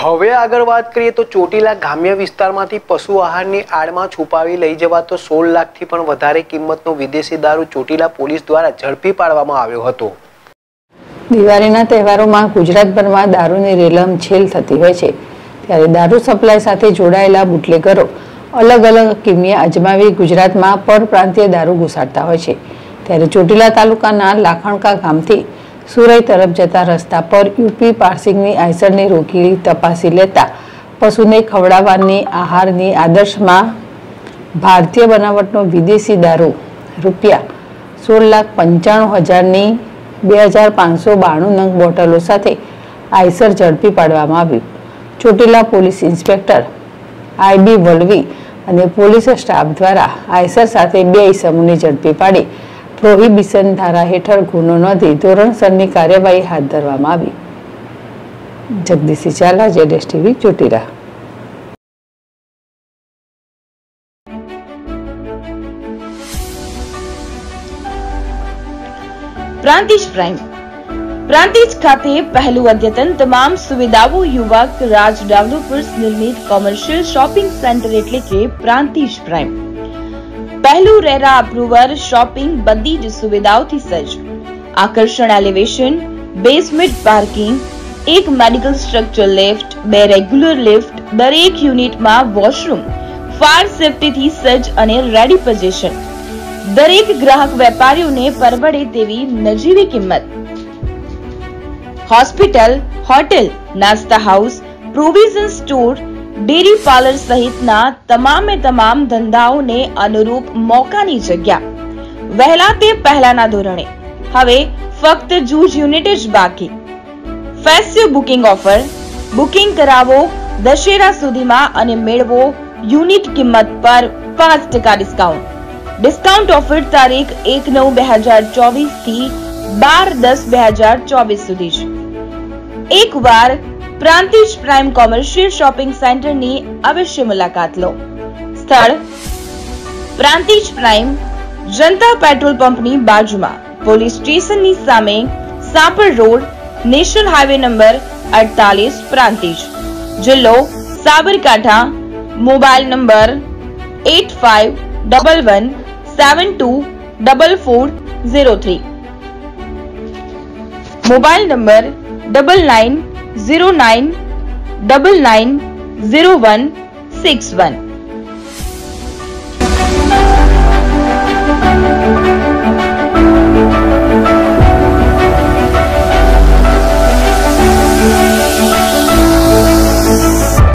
હવે આગળ વાત કરીએ તો ચોટીલા ગ્રામ્ય વિસ્તારમાંથી પશુ આહારની આડમાં છુપાવી લઈ જવાતો સોળ લાખથી પણ વધારે કિંમતનો વિદેશી દારૂ ચોટીલા પોલીસ દ્વારા ઝડપી પાડવામાં આવ્યો હતો. દિવાળીના તહેવારોમાં ગુજરાતભરમાં દારૂની રેલમ છેલ થતી હોય છે. ત્યારે દારૂ સપ્લાય સાથે જોડાયેલા બુટલેગરો અલગ અલગ કિમિયા અજમાવી ગુજરાતમાં પરપ્રાંતીય દારૂ ઘુસાડતા હોય છે. ત્યારે ચોટીલા તાલુકાના લાખણકા ગામથી સુરઈ તરફ જતા રસ્તા પર યુપી પાર્સિંગની આયસરની રોકી તપાસી લેતા પશુને ખવડાવવાની આહારની આદર્શમાં ભારતીય બનાવટનો વિદેશી દારૂ, રૂપિયા સોળ લાખ પંચાણું હજારની બે હજાર પાંચસો બાણું નંગ બોટલો સાથે આઈસર ઝડપી પાડવામાં આવ્યું Chotila police inspector IB Valvi અને પોલીસ સ્ટાફ દ્વારા આઈસર સાથે બે ઇસમોને ઝડપી પાડી પ્રોહિબિશન ધારા હેઠળ ગુનો નોંધી ધોરણસરની કાર્યવાહી હાથ ધરવામાં આવી. જગદીશ ચાલા જેડેશ ટીવી, ચોટીરા. પ્રાંતિજ પ્રાઇમ. પ્રાંતિજ ખાતે પહેલું અદ્યતન તમામ સુવિધાઓ યુવક, રાજ ડેવલપર્સ નિર્મિત કોમર્શિયલ શોપિંગ સેન્ટર એટલે કે પ્રાંતિજ પ્રાઇમ. પહેલું રેરા અપ્રુવર શોપિંગ બધી જ સુવિધાઓથી સજ્જ. આકર્ષણ એલિવેશન બેઝમેન્ટ પાર્કિંગ એક મેડિકલ સ્ટ્રક્ચર લિફ્ટ બે રેગ્યુલર લિફ્ટ દરેક યુનિટમાં વોશરૂમ ફાયર સેફટીથી સજ્જ અને રેડી પોઝિશન દરેક ગ્રાહક વેપારીઓને પરવડે તેવી નજીવી કિંમત. હોસ્પિટલ હોટેલ નાસ્તા house provision store dairy parlour સહિતના તમામે તમામ ધંધાઓને અનુરૂપ મોકાની જગ્યા. વહેલા તે પહેલાના ધોરણે. હવે ફક્ત જૂજ યુનિટ જ બાકી. ફેસ્ટિવ બુકિંગ ઓફર, બુકિંગ કરાવો, દશેરા સુધીમાં અને મેળવો, યુનિટ કિંમત પર પાંચ ટકા ડિસ્કાઉન્ટ. ડિસ્કાઉન્ટ ઓફર તારીખ એક નવ બે હજાર ચોવીસથી બાર દસ બે હજાર ચોવીસ સુધી જ. એકવાર પ્રાંતિજ પ્રાઇમ કોમર્શિયલ શોપિંગ સેન્ટરની અવશ્ય મુલાકાત લો સ્થળ પ્રાંતિજ પ્રાઇમ જનતા પેટ્રોલ પંપની બાજુમાં પોલીસ સ્ટેશનની સામે Sapar road national highway number અડતાલીસ પ્રાંતિજ જિલ્લો Sabarkantha mobile number eight five double one seven two double four zero three mobile number double nine Zero nine, double nine, zero one, six one.